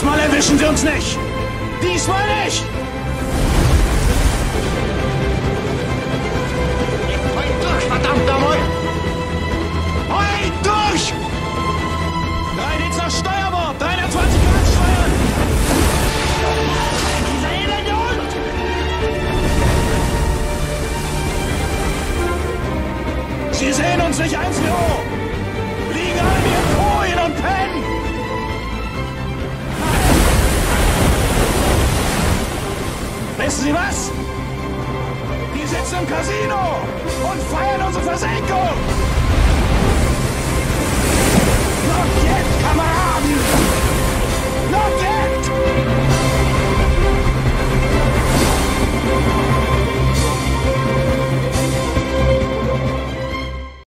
Diesmal erwischen sie uns nicht! Diesmal nicht! Heut durch, halt durch! Drei Dings nach Steuerbord! Sie sehen uns nicht eins, wir Wissen Sie was? Wir sitzen im Casino und feiern unsere Versenkung!